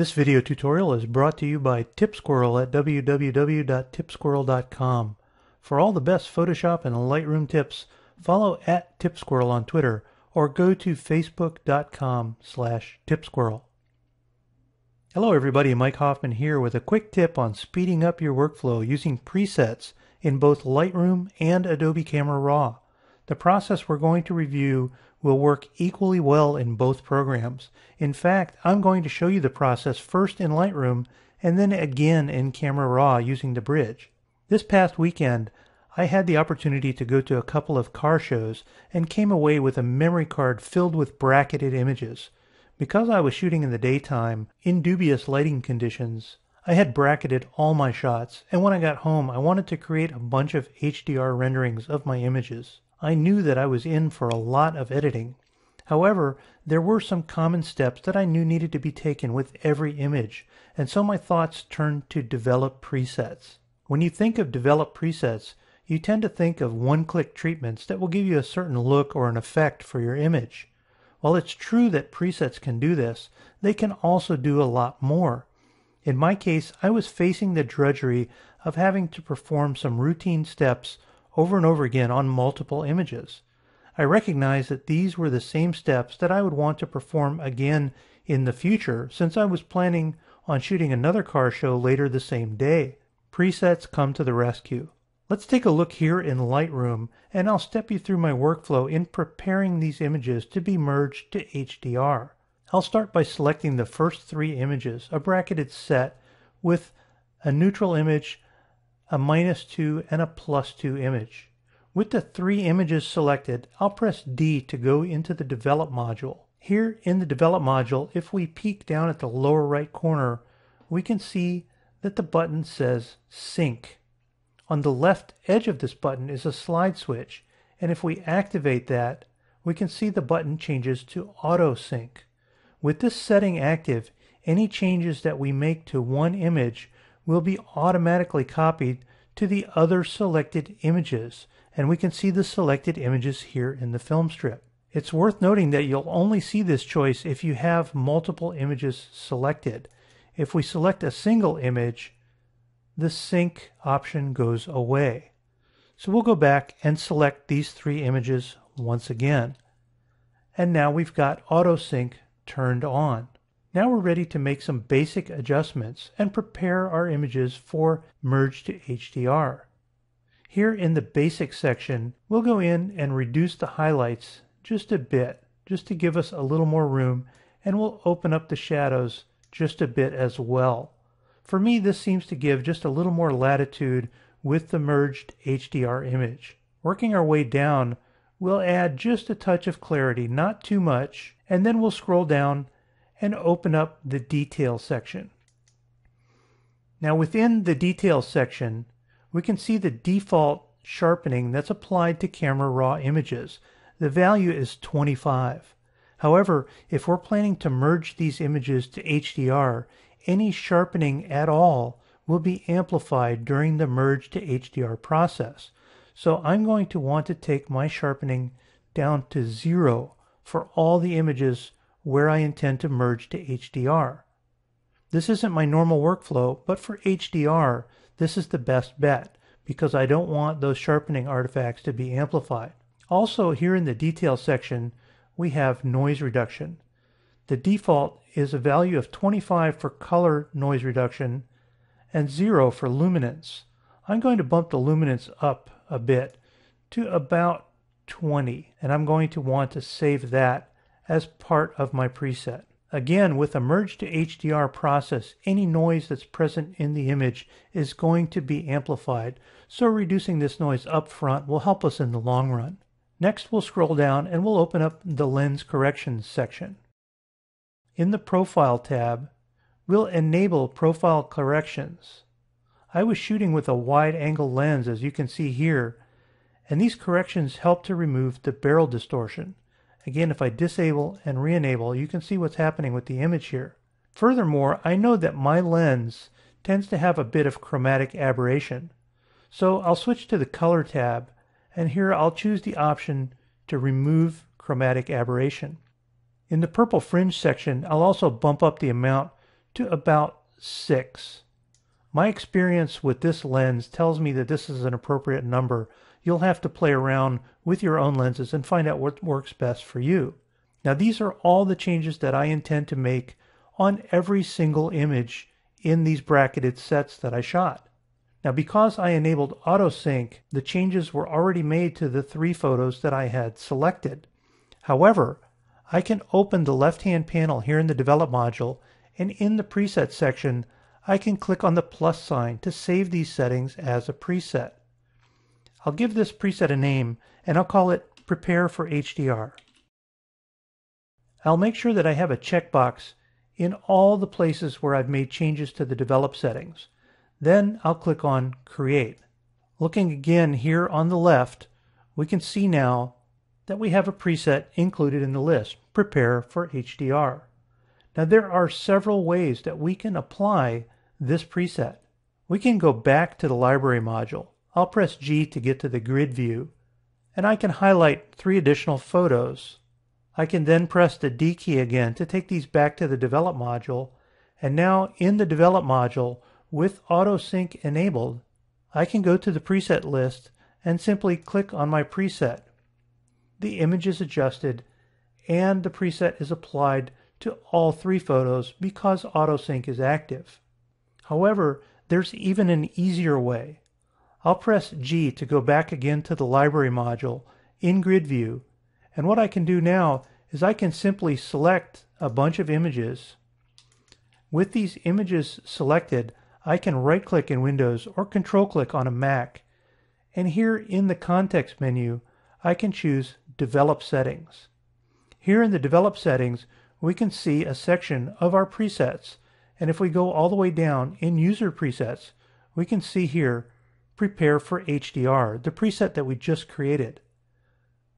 This video tutorial is brought to you by TipSquirrel at www.tipsquirrel.com. For all the best Photoshop and Lightroom tips, follow at TipSquirrel on Twitter or go to facebook.com slash tipsquirrel. Hello everybody, Mike Hoffman here with a quick tip on speeding up your workflow using presets in both Lightroom and Adobe Camera Raw. The process we're going to review will work equally well in both programs. In fact, I'm going to show you the process first in Lightroom and then again in Camera Raw using the bridge. This past weekend, I had the opportunity to go to a couple of car shows and came away with a memory card filled with bracketed images. Because I was shooting in the daytime, in dubious lighting conditions, I had bracketed all my shots, and when I got home I wanted to create a bunch of HDR renderings of my images. I knew that I was in for a lot of editing. However, there were some common steps that I knew needed to be taken with every image, and so my thoughts turned to develop presets. When you think of develop presets, you tend to think of one-click treatments that will give you a certain look or an effect for your image. While it's true that presets can do this, they can also do a lot more. In my case, I was facing the drudgery of having to perform some routine steps over and over again on multiple images. I recognized that these were the same steps that I would want to perform again in the future since I was planning on shooting another car show later the same day. Presets come to the rescue. Let's take a look here in Lightroom and I'll step you through my workflow in preparing these images to be merged to HDR. I'll start by selecting the first three images, a bracketed set with a neutral image, a minus 2, and a plus 2 image. With the three images selected, I'll press D to go into the Develop module. Here in the Develop module, if we peek down at the lower right corner, we can see that the button says Sync. On the left edge of this button is a slide switch, and if we activate that, we can see the button changes to Auto Sync. With this setting active, any changes that we make to one image will be automatically copied to the other selected images, and we can see the selected images here in the film strip. It's worth noting that you'll only see this choice if you have multiple images selected. If we select a single image, the sync option goes away. So we'll go back and select these three images once again. And now we've got auto sync turned on. Now we're ready to make some basic adjustments and prepare our images for Merge to HDR. Here in the Basic section, we'll go in and reduce the highlights just a bit, just to give us a little more room, and we'll open up the shadows just a bit as well. For me, this seems to give just a little more latitude with the merged HDR image. Working our way down, we'll add just a touch of clarity, not too much, and then we'll scroll down and open up the Details section. Now within the Details section, we can see the default sharpening that's applied to camera raw images. The value is 25. However, if we're planning to merge these images to HDR, any sharpening at all will be amplified during the merge to HDR process. So I'm going to want to take my sharpening down to zero for all the images where I intend to merge to HDR. This isn't my normal workflow, but for HDR, this is the best bet because I don't want those sharpening artifacts to be amplified. Also, here in the details section, we have noise reduction. The default is a value of 25 for color noise reduction and 0 for luminance. I'm going to bump the luminance up a bit to about 20, and I'm going to want to save that as part of my preset. Again, with a merge to HDR process, any noise that's present in the image is going to be amplified, so reducing this noise up front will help us in the long run. Next, we'll scroll down and we'll open up the Lens Corrections section. In the Profile tab, we'll enable Profile Corrections. I was shooting with a wide-angle lens, as you can see here, and these corrections help to remove the barrel distortion. Again, if I disable and re-enable, you can see what's happening with the image here. Furthermore, I know that my lens tends to have a bit of chromatic aberration. So I'll switch to the Color tab, and here I'll choose the option to remove chromatic aberration. In the purple fringe section, I'll also bump up the amount to about 6. My experience with this lens tells me that this is an appropriate number. You'll have to play around with your own lenses and find out what works best for you. Now these are all the changes that I intend to make on every single image in these bracketed sets that I shot. Now because I enabled auto sync, the changes were already made to the three photos that I had selected. However, I can open the left-hand panel here in the Develop module and in the Preset section, I can click on the plus sign to save these settings as a preset. I'll give this preset a name and I'll call it Prepare for HDR. I'll make sure that I have a checkbox in all the places where I've made changes to the develop settings. Then I'll click on Create. Looking again here on the left, we can see now that we have a preset included in the list, Prepare for HDR. Now there are several ways that we can apply this preset. We can go back to the library module. I'll press G to get to the grid view, and I can highlight three additional photos. I can then press the D key again to take these back to the develop module, and now in the develop module, with auto sync enabled, I can go to the preset list and simply click on my preset. The image is adjusted and the preset is applied to all three photos because AutoSync is active. However, there's even an easier way. I'll press G to go back again to the library module in grid view and what I can do now is I can simply select a bunch of images. With these images selected, I can right click in Windows or control click on a Mac. And here in the context menu, I can choose Develop Settings. Here in the Develop Settings, we can see a section of our presets. And if we go all the way down in User Presets, we can see here Prepare for HDR, the preset that we just created.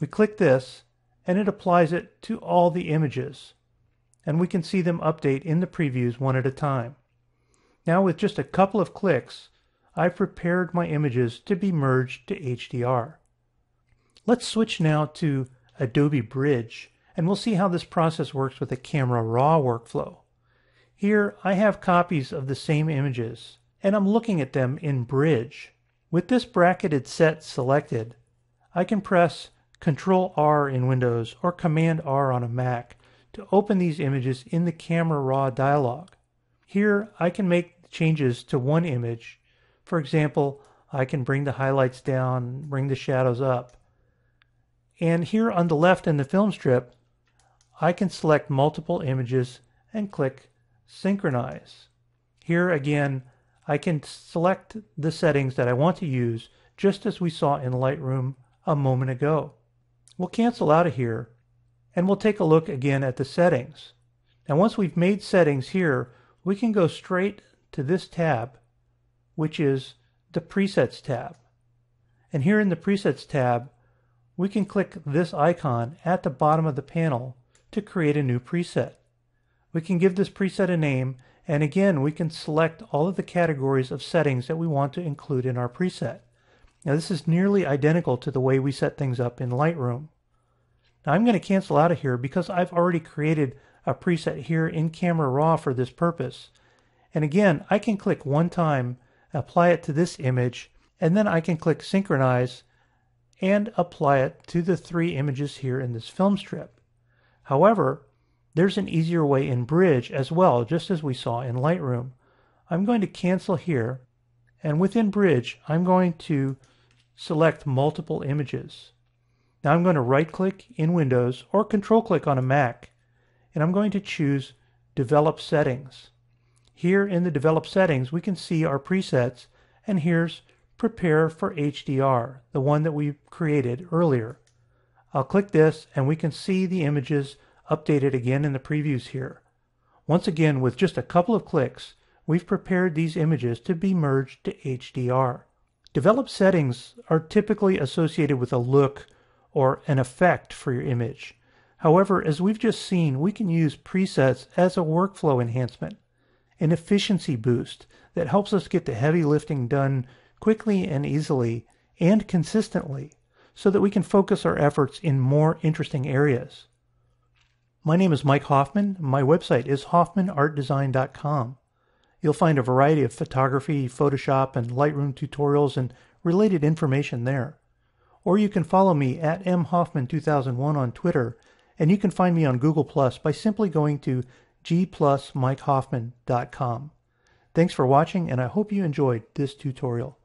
We click this and it applies it to all the images. And we can see them update in the previews one at a time. Now with just a couple of clicks, I've prepared my images to be merged to HDR. Let's switch now to Adobe Bridge and we'll see how this process works with the Camera Raw workflow. Here I have copies of the same images, and I'm looking at them in Bridge. With this bracketed set selected, I can press Control R in Windows or Command R on a Mac to open these images in the Camera Raw dialog. Here I can make changes to one image. For example, I can bring the highlights down, bring the shadows up. And here on the left in the film strip, I can select multiple images and click Synchronize. Here again, I can select the settings that I want to use just as we saw in Lightroom a moment ago. We'll cancel out of here and we'll take a look again at the settings. Now once we've made settings here, we can go straight to this tab, which is the Presets tab. And here in the Presets tab, we can click this icon at the bottom of the panel to create a new preset. We can give this preset a name, and again, we can select all of the categories of settings that we want to include in our preset. Now this is nearly identical to the way we set things up in Lightroom. Now I'm going to cancel out of here because I've already created a preset here in Camera Raw for this purpose. And again, I can click one time, apply it to this image, and then I can click Synchronize and apply it to the three images here in this film strip. However, there's an easier way in Bridge as well, just as we saw in Lightroom. I'm going to cancel here, and within Bridge, I'm going to select multiple images. Now I'm going to right click in Windows or control click on a Mac, and I'm going to choose Develop Settings. Here in the Develop Settings, we can see our presets, and here's Prepare for HDR, the one that we created earlier. I'll click this and we can see the images updated again in the previews here. Once again, with just a couple of clicks, we've prepared these images to be merged to HDR. Developed settings are typically associated with a look or an effect for your image. However, as we've just seen, we can use presets as a workflow enhancement, an efficiency boost that helps us get the heavy lifting done quickly and easily and consistently so that we can focus our efforts in more interesting areas. My name is Mike Hoffman. My website is hoffmanartdesign.com. You'll find a variety of photography, Photoshop, and Lightroom tutorials and related information there. Or you can follow me at mhoffman2001 on Twitter, and you can find me on Google Plus by simply going to gplusmikehoffman.com. Thanks for watching, and I hope you enjoyed this tutorial.